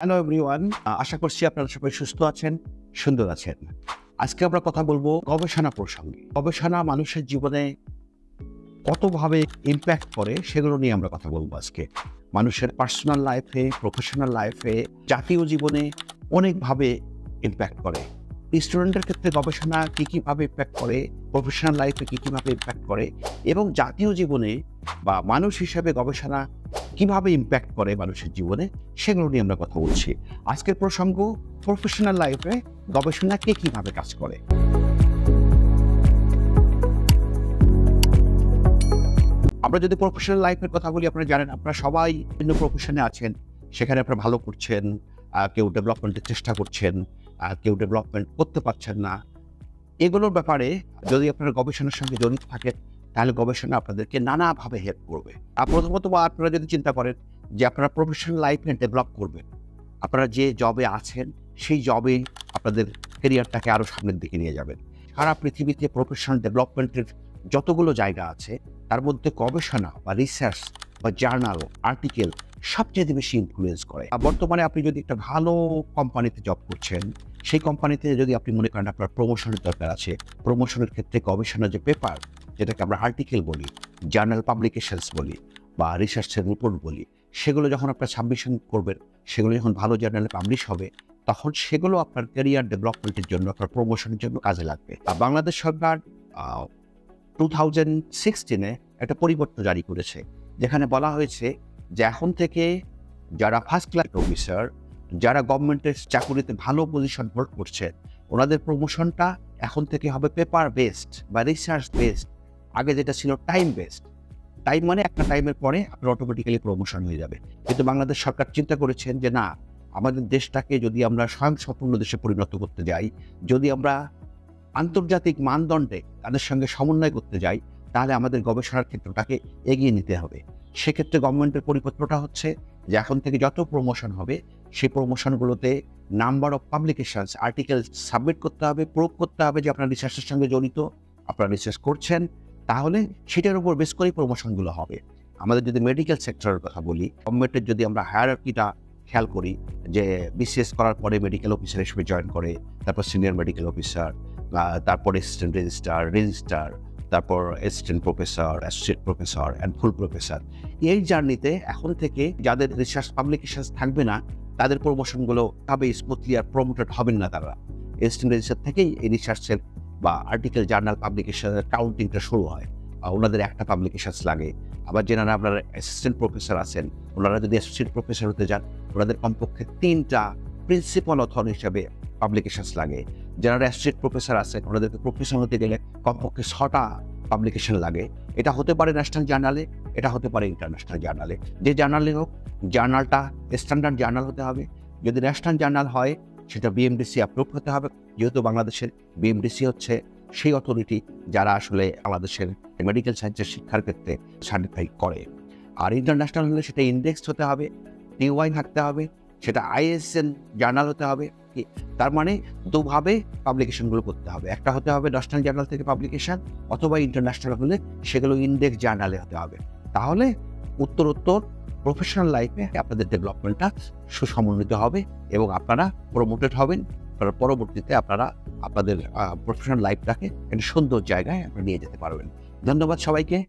Hello everyone আশা করছি আপনারা সবাই সুস্থ আছেন, সুন্দর আছেন। আজকে আমরা কথা বলব গবেষণা প্রসঙ্গে। গবেষণা মানুষের জীবনে কতভাবে ইম্প্যাক্ট করে সেগুলো নিয়ে আমরা কথা বলব আজকে। মানুষের পার্সোনাল লাইফে প্রফেশনাল লাইফে জাতীয় জীবনে অনেকভাবে ইম্প্যাক্ট করে। স্টুডেন্টের ক্ষেত্রে গবেষণা কী কীভাবে ইম্প্যাক্ট করে প্রফেশনাল লাইফে কী কীভাবে ইম্প্যাক্ট করে এবং জাতীয় জীবনে বা মানুষ হিসাবে গবেষণা কীভাবে ইম্প্যাক্ট করে মানুষের জীবনে, সেগুলো নিয়ে আমরা কথা বলছি। আজকের প্রসঙ্গ প্রফেশনাল লাইফে গবেষণা কে কীভাবে কাজ করে? আমরা যদি প্রফেশনাল লাইফের কথা বলি, আপনারা জানেন, আপনারা সবাই বিভিন্ন প্রফেশনে আছেন। সেখানে আপনারা ভালো করছেন কেউ ডেভেলপমেন্টের চেষ্টা করছেন কেউ ডেভেলপমেন্ট করতে পারছেন না। এগুলোর ব্যাপারে যদি আপনারা গবেষণার সঙ্গে জড়িত থাকেন তাহলে গবেষণা আপনাদেরকে নানাভাবে হেল্প করবে। প্রথমত আপনারা যদি চিন্তা করেন যে আপনারা প্রফেশনাল লাইফে ডেভেলপ করবেন, আপনারা যে জবে আছেন, সেই জবে আপনাদের কেরিয়ারটাকে আরও সামনের দিকে নিয়ে যাবেন। সারা পৃথিবীতে প্রফেশনাল ডেভেলপমেন্টের যতগুলো জায়গা আছে, তার মধ্যে গবেষণা বা রিসার্চ বা জার্নাল আর্টিকেল সবচেয়ে বেশি ইনফ্লুয়েন্স করে। আর বর্তমানে আপনি যদি একটা ভালো কোম্পানিতে জব করছেন, সেই কোম্পানিতে যদি আপনি মনে করেন আপনার প্রমোশনের দরকার আছে প্রমোশনের ক্ষেত্রে গবেষণার যে পেপার যেটাকে আমরা আর্টিকেল বলি জার্নাল পাবলিকেশনস বলি বা রিসার্চের রিপোর্ট বলি, সেগুলো যখন আপনার সাবমিশন করবেন, সেগুলো যখন ভালো জার্নালে পাবলিশ হবে, তখন সেগুলো আপনার ক্যারিয়ার ডেভেলপমেন্টের জন্য, আপনার প্রমোশনের জন্য কাজে লাগবে। আর বাংলাদেশ সরকার টু থাউজেন্ড সিক্সটিনে একটা পরিবর্তন জারি করেছে, যেখানে বলা হয়েছে যে এখন থেকে যারা ফার্স্ট ক্লাস অফিসার যারা গভর্নমেন্টের চাকুরিতে ভালো পজিশন হোল্ড করছে, ওনাদের প্রমোশনটা এখন থেকে হবে পেপার বেসড বা রিসার্চ বেসড আগে যেটা ছিল টাইম বেসড টাইম মানে একটা টাইমের পরে আপনার অটোমেটিক্যালি প্রমোশন হয়ে যাবে। কিন্তু বাংলাদেশ সরকার চিন্তা করেছেন যে না, আমাদের দেশটাকে যদি আমরা স্বয়ং সম্পূর্ণ দেশে পরিণত করতে যাই, যদি আমরা আন্তর্জাতিক মানদণ্ডে তাদের সঙ্গে সমন্বয় করতে যাই, তাহলে আমাদের গবেষণার ক্ষেত্রটাকে এগিয়ে নিতে হবে। সেক্ষেত্রে গভর্নমেন্টের পরিপত্রটা হচ্ছে যে এখন থেকে যত প্রমোশন হবে, সেই প্রমোশনগুলোতে number of publications article submit করতে হবে প্রুভ করতে হবে যে আপনার রিসার্চের সঙ্গে জড়িত। আপনারা রিসার্চ করছেন তাহলে সেটার উপর বেশ করেই প্রমোশনগুলো হবে। আমাদের যদি মেডিকেল সেক্টরের কথা বলি গভর্নমেন্টের যদি আমরা হায়ারার্কিটা খেয়াল করি, যে বিসিএস করার পরে মেডিকেল অফিসার হিসেবে জয়েন করে, তারপর সিনিয়র মেডিকেল অফিসার তারপর অ্যাসিস্ট্যান্ট রেজিস্ট্রার রেজিস্ট্রার তারপর assistant professor associate professor and full professor এই জার্নিতে এখন থেকে যাদের রিসার্চ পাবলিকেশন থাকবে না, তাদের প্রমোশনগুলো তবে স্মুথলি আর প্রমোটেড হবেন না তারা। অ্যাসিস্ট্যান্ট রেজিস্ট্রার থেকেই এই রিসার্চের বা আর্টিকেল জার্নাল পাবলিকেশনের কাউন্টিংটা শুরু হয় ওনাদের একটা পাবলিকেশনস লাগে। আবার যেনারা আপনার অ্যাসিস্ট্যান্ট প্রফেসর আছেন, ওনারা যদি অ্যাসোসিয়েট প্রফেসর হতে যান, ওনাদের কমপক্ষে তিনটা প্রিন্সিপাল অথর হিসাবে পাবলিকেশনস লাগে। যারা অ্যাসোসিয়েট প্রফেসর আছেন, ওনাদেরকে প্রফেসর হতে গেলে কমপক্ষে ছটা পাবলিকেশন লাগে। এটা হতে পারে ন্যাশনাল জার্নালে এটা হতে পারে ইন্টারন্যাশনাল জার্নালে যে জার্নালে হোক জার্নালটা স্ট্যান্ডার্ড জার্নাল হতে হবে। যদি ন্যাশনাল জার্নাল হয় সেটা বিএমডিসি অ্যাপ্রুভ হতে হবে। যেহেতু বাংলাদেশের বিএমডিসি হচ্ছে সেই অথরিটি যারা আসলে বাংলাদেশের মেডিকেল সায়েন্সের শিক্ষার ক্ষেত্রে সার্টিফাই করে। আর ইন্টারন্যাশনাল হলে সেটা ইন্ডেক্স হতে হবে টিওয়াই থাকতে হবে, সেটা আইএসএন জার্নাল হতে হবে, কি? তার মানে দুভাবে পাবলিকেশনগুলো করতে হবে। একটা হতে হবে ন্যাশনাল জার্নাল থেকে পাবলিকেশন অথবা ইন্টারন্যাশনাল হলে সেগুলো ইন্ডেক্স জার্নালে হতে হবে। তাহলে উত্তর উত্তর প্রফেশনাল লাইফে আপনাদের ডেভেলপমেন্টটা সুসমন্বিত হবে এবং আপনারা প্রমোটেড হবেন। পরবর্তীতে আপনারা আপনাদের প্রফেশনাল লাইফটাকে একটা সুন্দর জায়গায় আপনারা নিয়ে যেতে পারবেন। ধন্যবাদ সবাইকে।